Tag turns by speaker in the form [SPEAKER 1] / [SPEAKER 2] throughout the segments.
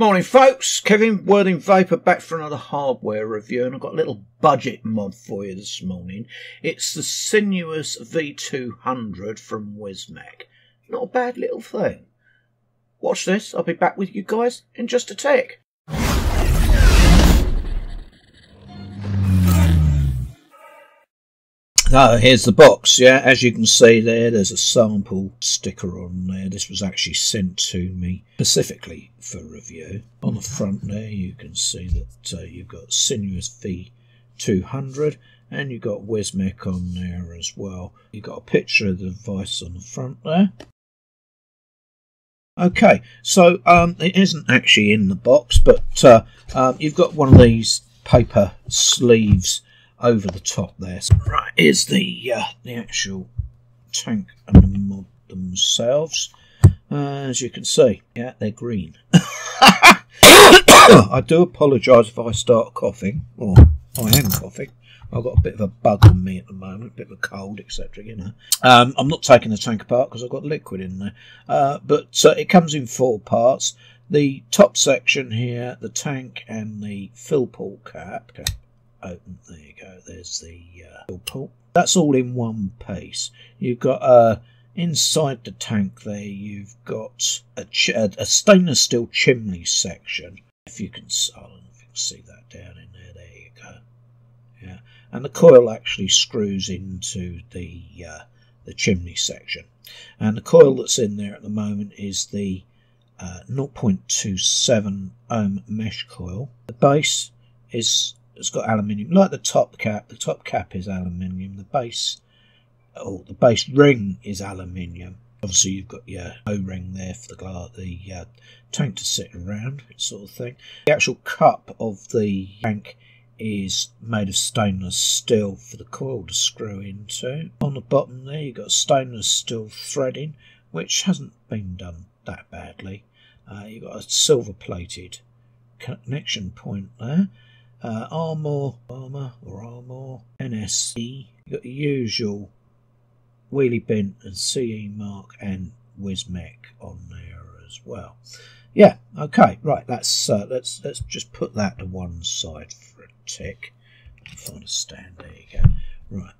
[SPEAKER 1] Morning, folks. Kevin Worthing Vaper back for another hardware review, and I've got a little budget mod for you this morning. It's the Sinuous V200 from Wismec. Not a bad little thing. Watch this. I'll be back with you guys in just a tick. Oh, here's the box. Yeah, as you can see there, there's a sample sticker on there. This was actually sent to me specifically for review. On the front there, you can see that uh, you've got Sinuous V200 and you've got Wismec on there as well. You've got a picture of the device on the front there. Okay, so um, it isn't actually in the box, but uh, um, you've got one of these paper sleeves over the top there. So, right, here's the uh, the actual tank and the mod themselves. Uh, as you can see, yeah, they're green. I do apologise if I start coughing, or I am coughing. I've got a bit of a bug on me at the moment, a bit of a cold, etc. You know, um, I'm not taking the tank apart because I've got liquid in there. Uh, but uh, it comes in four parts: the top section here, the tank, and the fill port cap. Okay open. There you go. There's the uh. That's all in one piece. You've got uh, inside the tank there. You've got a, a stainless steel chimney section. If you can, I don't know if you can see that down in there. There you go. Yeah, and the coil actually screws into the uh, the chimney section. And the coil that's in there at the moment is the uh, 0.27 ohm mesh coil. The base is it's got aluminium, like the top cap. The top cap is aluminium. The base, oh, the base ring is aluminium. Obviously, you've got your O-ring there for the glass, the uh, tank to sit around, sort of thing. The actual cup of the tank is made of stainless steel for the coil to screw into. On the bottom there, you've got stainless steel threading, which hasn't been done that badly. Uh, you've got a silver plated connection point there uh, Armor, Armor or Armor, NSE. You got the usual Wheelie Bin and CE Mark and Wismec on there as well. Yeah, okay, right. Let's uh, let's let's just put that to one side for a tick. Find a stand. There you go. Right.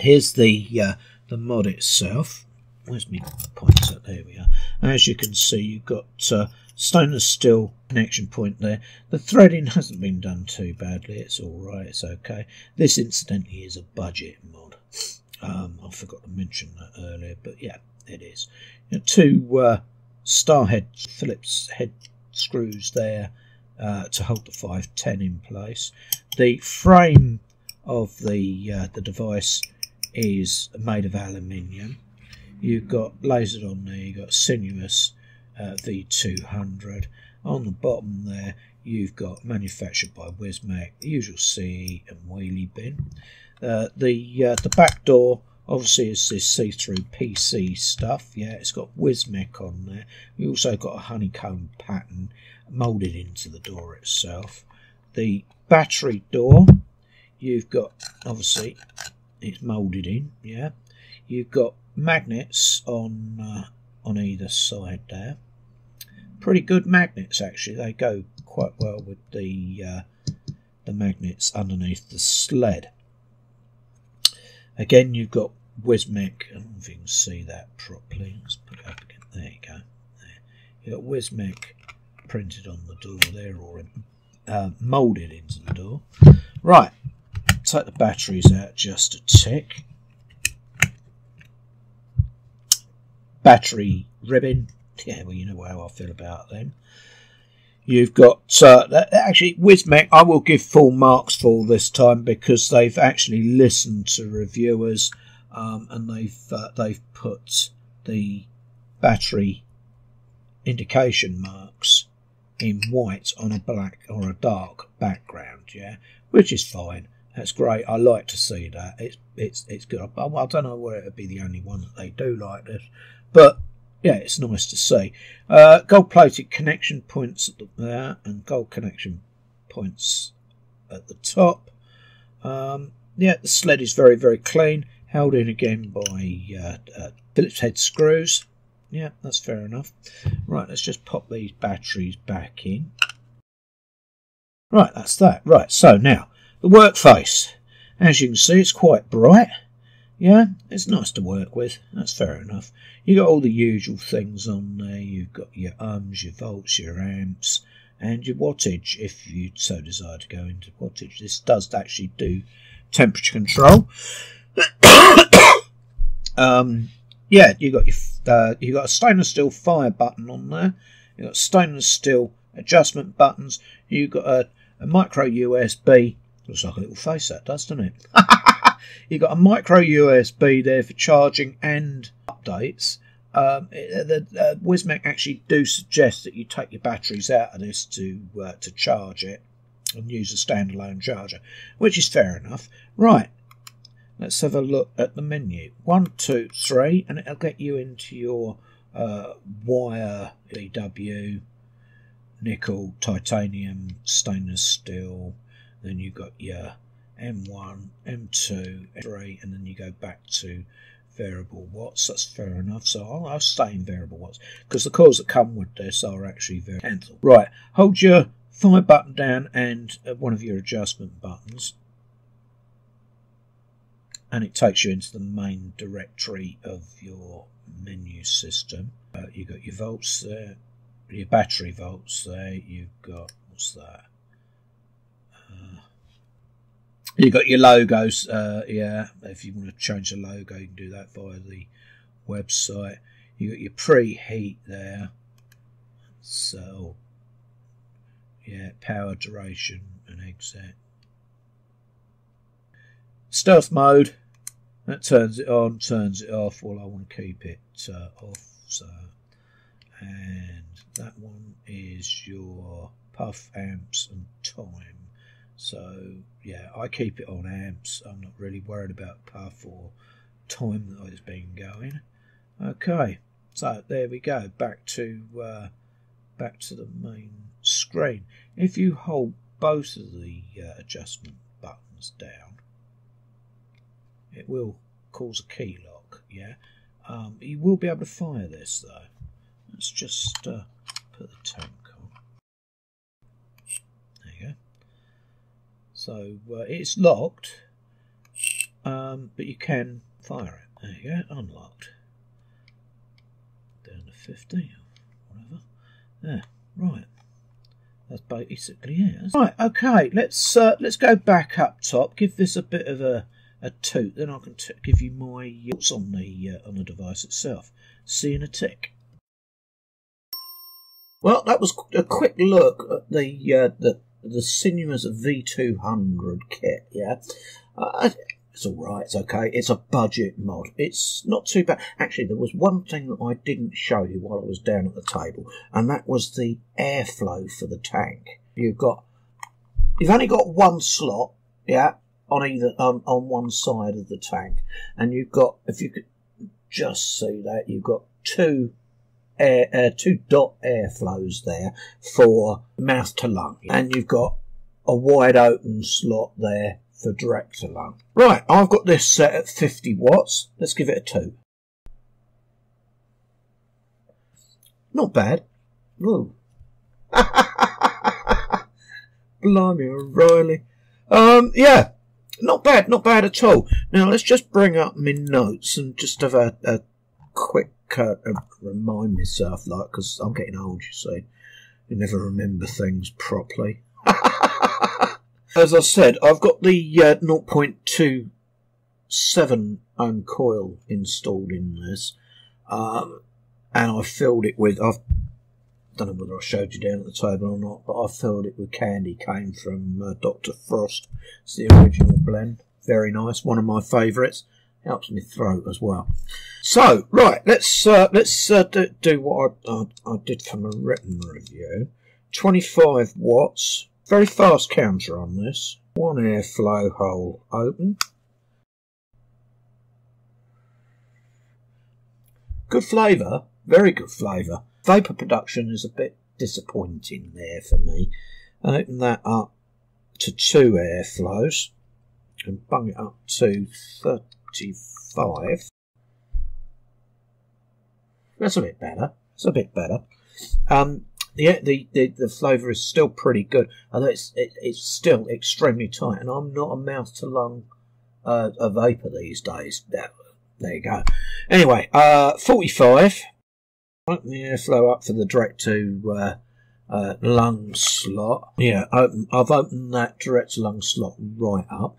[SPEAKER 1] Here's the uh, the mod itself. Where's my pointer? There we are. As you can see, you've got uh, stainless steel connection point there. The threading hasn't been done too badly. It's all right. It's okay. This, incidentally, is a budget mod. Um, I forgot to mention that earlier, but yeah, it is. You know, two uh, Starhead Phillips head screws there uh, to hold the 510 in place. The frame of the uh, the device is made of aluminium. You've got lasered on there. You've got sinuous uh, V200. On the bottom there, you've got manufactured by Wismec, the usual CE and wheelie bin. Uh, the uh, the back door obviously is this see-through PC stuff. Yeah, it's got Wismec on there. We also got a honeycomb pattern moulded into the door itself. The battery door, you've got obviously it's moulded in. Yeah, you've got magnets on uh, on either side there. Pretty good magnets actually. They go quite well with the uh, the magnets underneath the sled. Again, you've got Wismec. I don't know if you can see that properly. Let's put it up again. There you go. There. You've got Wismec printed on the door there or uh, moulded into the door. Right, take the batteries out just a tick. Battery ribbon. Yeah, well, you know how I feel about them. You've got uh, actually Wismec. I will give full marks for this time because they've actually listened to reviewers um, and they've uh, they've put the battery indication marks in white on a black or a dark background. Yeah, which is fine. That's great. I like to see that. It's it's it's good. I, I don't know whether it'd be the only one that they do like this, but yeah, it's nice to see. Uh, gold plated connection points at the, there and gold connection points at the top. Um, yeah, the sled is very, very clean, held in again by uh, uh, Phillips head screws. Yeah, that's fair enough. Right, let's just pop these batteries back in. Right, that's that. Right, so now, the work face. As you can see, it's quite bright. Yeah, it's nice to work with. That's fair enough. You got all the usual things on there. You've got your ohms, your volts, your amps, and your wattage if you so desire to go into wattage. This does actually do temperature control. um, yeah, you got your uh, you got a stainless steel fire button on there. You got stainless steel adjustment buttons. You got a, a micro USB. Looks like a little face that does, doesn't it? you got a micro USB there for charging and updates. Um, the uh, Wismec actually do suggest that you take your batteries out of this to uh, to charge it and use a standalone charger, which is fair enough. Right, let's have a look at the menu. One, two, three, and it'll get you into your uh, wire VW, nickel, titanium, stainless steel. Then you've got your M1, M2, M3, and then you go back to variable watts. That's fair enough. So I'll, I'll stay in variable watts because the coils that come with this are actually very cancelled. Right, hold your fire button down and uh, one of your adjustment buttons, and it takes you into the main directory of your menu system. Uh, you've got your volts there, your battery volts there. You've got what's that? You got your logos, uh, yeah. If you want to change the logo, you can do that via the website. You got your preheat there. So, yeah, power duration and exit. Stealth mode. That turns it on, turns it off. Well, I want to keep it uh, off. So, and that one is your puff amps and time. So yeah, I keep it on amps. I'm not really worried about puff or time that it's been going. Okay, so there we go. Back to uh, back to the main screen. If you hold both of the uh, adjustment buttons down, it will cause a key lock. Yeah, um, you will be able to fire this though. Let's just uh, put the tank So uh, it's locked, um, but you can fire it. There you go, unlocked. Down to 50 or whatever. There, right. That's basically it. Right, okay, let's uh, let's go back up top. Give this a bit of a, a toot, then I can give you my thoughts on the uh, on the device itself. See in a tick. Well, that was a quick look at the uh, the the Sinuous V200 kit, yeah. Uh, it's all right. It's okay. It's a budget mod. It's not too bad. Actually, there was one thing that I didn't show you while I was down at the table, and that was the airflow for the tank. You've got, you've only got one slot, yeah, on either on, on one side of the tank, and you've got, if you could just see that, you've got two air, uh, two dot airflows there for mouth to lung, and you've got a wide open slot there for direct to lung. Right, I've got this set at 50 watts. Let's give it a two. Not bad. Ooh. Blimey, O'Reilly. Um, yeah, not bad, not bad at all. Now let's just bring up my notes and just have a, a quick uh, remind myself, like, because I'm getting old, you see. You never remember things properly. As I said, I've got the uh, 0.27 ohm coil installed in this, um, and I filled it with. I've don't know whether I showed you down at the table or not, but I filled it with candy cane from uh, Dr. Frost. It's the original blend. Very nice, one of my favourites helps me throat as well. So, right, let's uh, let's uh, do, do, what I, I, I, did from a written review. 25 watts, very fast counter on this. One airflow hole open. Good flavour, very good flavour. Vapour production is a bit disappointing there for me. Open that up to two airflows and bung it up to 30 25. That's a bit better. It's a bit better. Um, the the the, the flavour is still pretty good, although it's it, it's still extremely tight. And I'm not a mouth to lung uh, a vapor these days. There, there you go. Anyway, uh, 45. Open the airflow up for the direct to uh, uh, lung slot. Yeah, open, I've opened that direct to lung slot right up.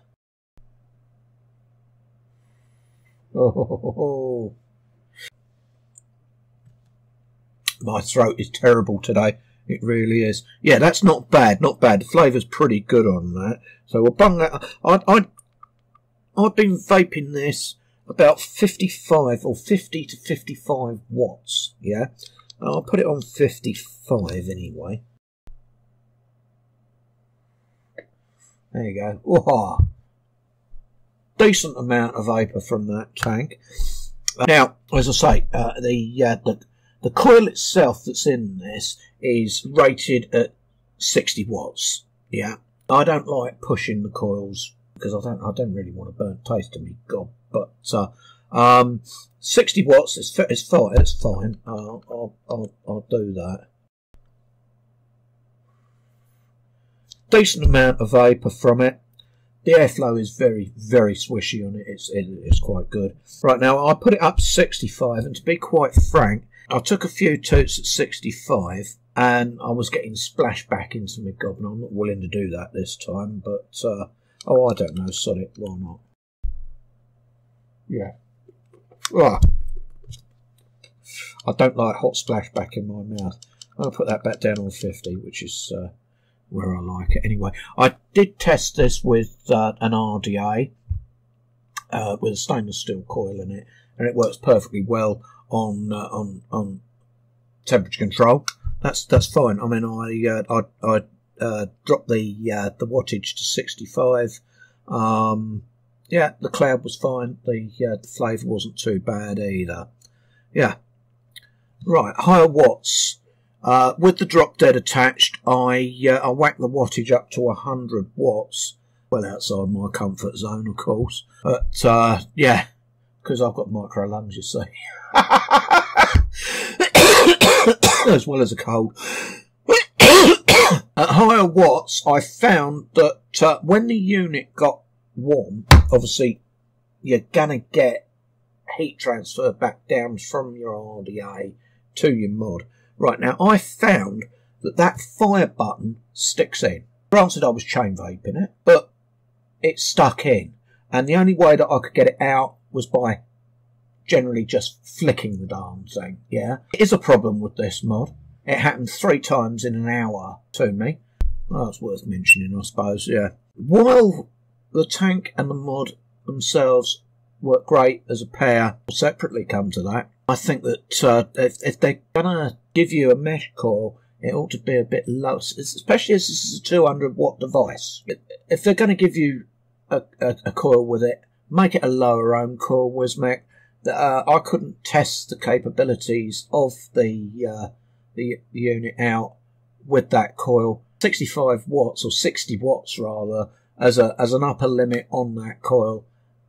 [SPEAKER 1] Oh, my throat is terrible today. It really is. Yeah, that's not bad. Not bad. The flavour's pretty good on that. So we'll bung that. I, I, I've been vaping this about 55 or 50 to 55 watts. Yeah, I'll put it on 55 anyway. There you go. Oh, decent amount of vapor from that tank. Now, as I say, uh, the, uh, the the coil itself that's in this is rated at 60 watts. Yeah, I don't like pushing the coils because I don't I don't really want a burnt taste to me gob. But uh, um, 60 watts is, is fine. It's fine. Uh, I'll, I'll I'll do that. Decent amount of vapor from it. The airflow is very, very swishy on it. It's, it, it's quite good. Right now, I put it up to 65, and to be quite frank, I took a few toots at 65, and I was getting splashed back into my gob, and I'm not willing to do that this time, but, uh, oh, I don't know, sod it, why not? Yeah. Ah. I don't like hot splash back in my mouth. I'll put that back down on 50, which is uh, where I like it anyway. I did test this with uh, an RDA uh, with a stainless steel coil in it, and it works perfectly well on uh, on on temperature control. That's that's fine. I mean, I uh, I, I uh, dropped the uh, the wattage to 65. Um, yeah, the cloud was fine. The the flavour wasn't too bad either. Yeah, right. Higher watts. Uh, with the drop dead attached, I uh, I whacked the wattage up to 100 watts, well outside my comfort zone, of course. But uh, yeah, because I've got micro lungs, you see, as well as a cold. At higher watts, I found that uh, when the unit got warm, obviously you're gonna get heat transfer back down from your RDA to your mod. Right now, I found that that fire button sticks in. Granted, I was chain vaping it, but it stuck in. And the only way that I could get it out was by generally just flicking the darn thing. Yeah. It is a problem with this mod. It happened three times in an hour to me. Well, that's worth mentioning, I suppose, yeah. While the tank and the mod themselves work great as a pair, separately come to that, I think that uh, if, if they're gonna give you a mesh coil, it ought to be a bit low, especially as this is a 200 watt device. If they're going to give you a, a, a, coil with it, make it a lower ohm coil, Wismec. Uh, I couldn't test the capabilities of the, uh, the the unit out with that coil. 65 watts or 60 watts rather as a as an upper limit on that coil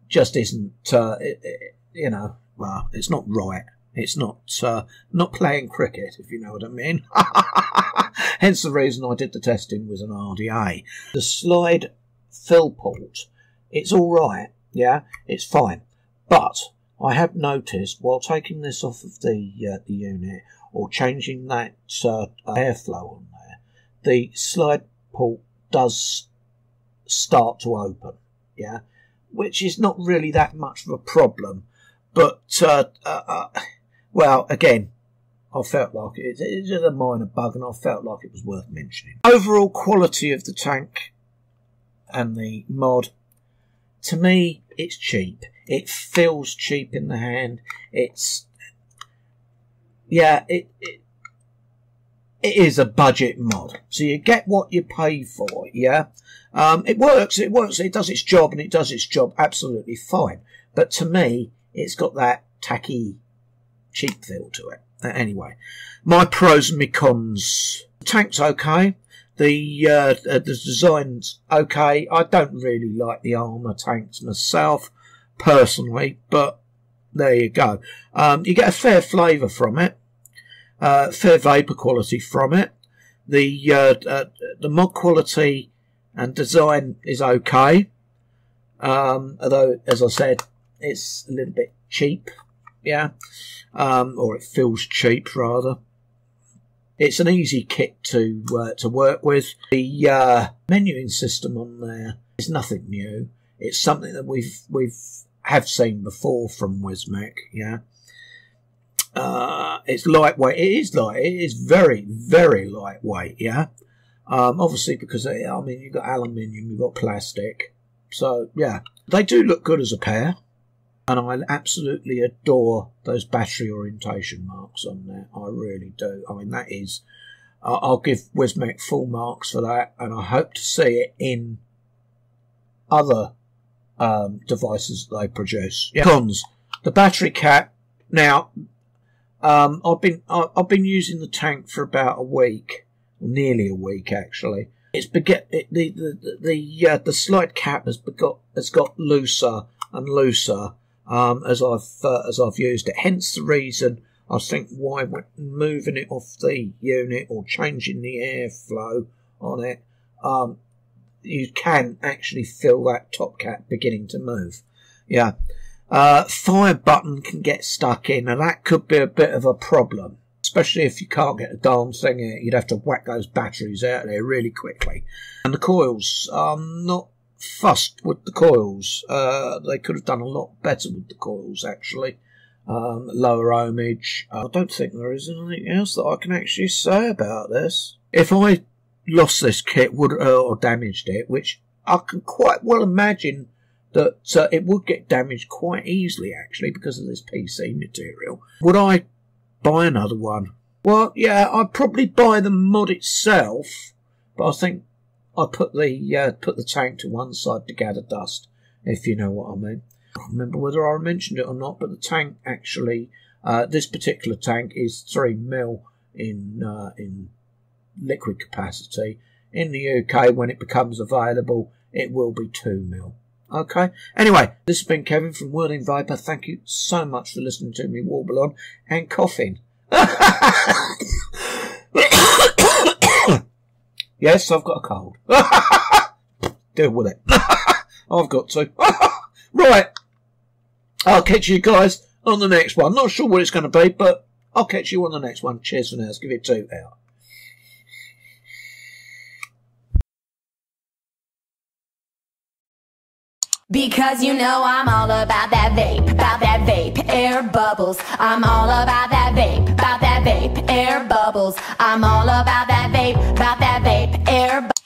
[SPEAKER 1] just isn't uh, it, it, you know well, it's not right. It's not uh, not playing cricket, if you know what I mean. Hence the reason I did the testing with an RDA. The slide fill port, it's all right. Yeah, it's fine. But I have noticed while taking this off of the uh, the unit or changing that uh, airflow on there, the slide port does start to open. Yeah, which is not really that much of a problem but uh, uh, uh, well, again, I felt like it, it was a minor bug, and I felt like it was worth mentioning. Overall quality of the tank and the mod, to me, it's cheap. It feels cheap in the hand. It's yeah, it, it it is a budget mod, so you get what you pay for. Yeah, um, it works. It works. It does its job, and it does its job absolutely fine. But to me, it's got that tacky, cheap feel to it. Uh, anyway, my pros and my cons. The tank's okay. The uh, the design's okay. I don't really like the armour tanks myself, personally, but there you go. Um, you get a fair flavour from it, uh, fair vapour quality from it. The uh, uh, the mod quality and design is okay, um, although as I said, it's a little bit cheap. Yeah, um, or it feels cheap rather. It's an easy kit to uh, to work with. The uh, menuing system on there is nothing new. It's something that we've we've have seen before from Wismec. Yeah, uh, it's lightweight. It is light. It is very very lightweight. Yeah, um, obviously because I mean you've got aluminium, you've got plastic. So yeah, they do look good as a pair, and I absolutely adore those battery orientation marks on there. I really do. I mean that is. I'll give Wismec full marks for that, and I hope to see it in other um, devices that they produce. Yeah. Cons: the battery cap. Now, um, I've been I've been using the tank for about a week, nearly a week actually. It's beget it, the the the uh, the slide cap has got has got looser and looser um, as I've uh, as I've used it. Hence the reason I think why moving it off the unit or changing the airflow on it um, you can actually feel that top cap beginning to move. Yeah. Uh, fire button can get stuck in, and that could be a bit of a problem. Especially if you can't get a darn thing in you'd have to whack those batteries out there really quickly. And the coils, I'm not fussed with the coils. Uh, they could have done a lot better with the coils, actually. Um, lower ohmage. I don't think there is anything else that I can actually say about this. If I lost this kit would uh, or damaged it, which I can quite well imagine that uh, it would get damaged quite easily actually because of this PC material. Would I buy another one? Well, yeah, I'd probably buy the mod itself, but I think I put the uh, put the tank to one side to gather dust, if you know what I mean. I can't remember whether I mentioned it or not, but the tank actually, uh, this particular tank is three mil in uh, in liquid capacity. In the UK, when it becomes available, it will be 2 mil. Okay. Anyway, this has been Kevin from Worthing Vaper. Thank you so much for listening to me warble on and coughing. yes, I've got a cold. Deal with it. I've got to. right. I'll catch you guys on the next one. Not sure what it's going to be, but I'll catch you on the next one. Cheers for now. Let's give it two out.
[SPEAKER 2] Because you know I'm all about that vape, about that vape, air bubbles. I'm all about that vape, about that vape, air bubbles. I'm all about that vape, about that vape, air bubbles.